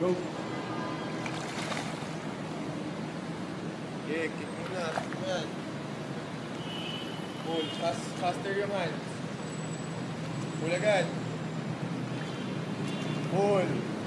Go. Yeah, kick me now. Kick. Pull. Fast, faster your hands. Pull again. Pull.